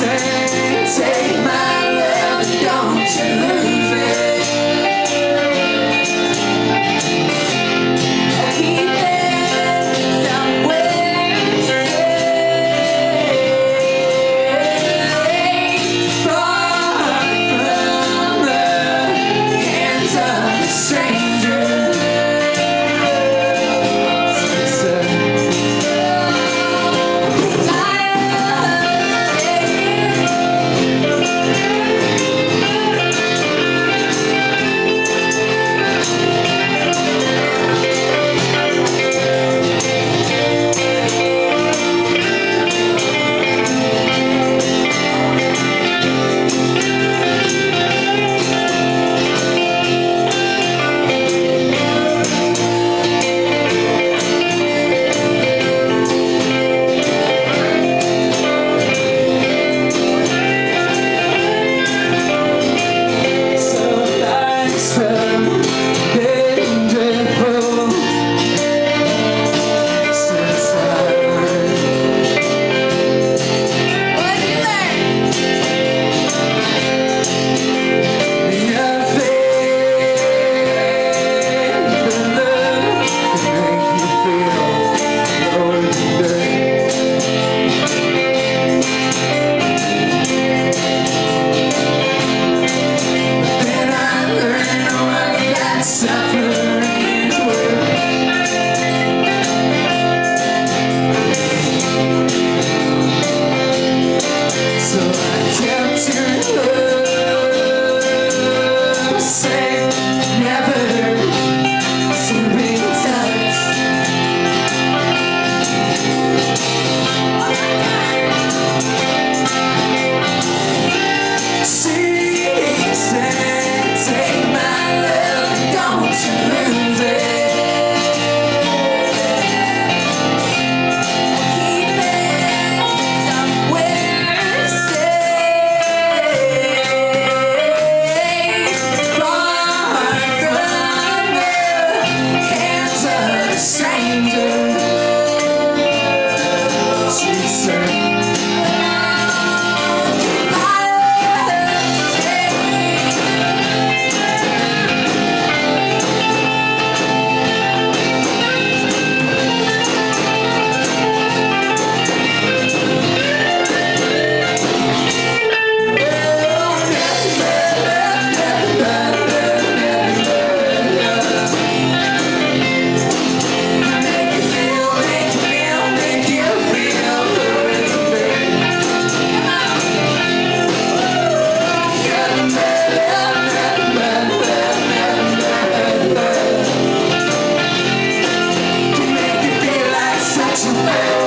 say stranger. She said. you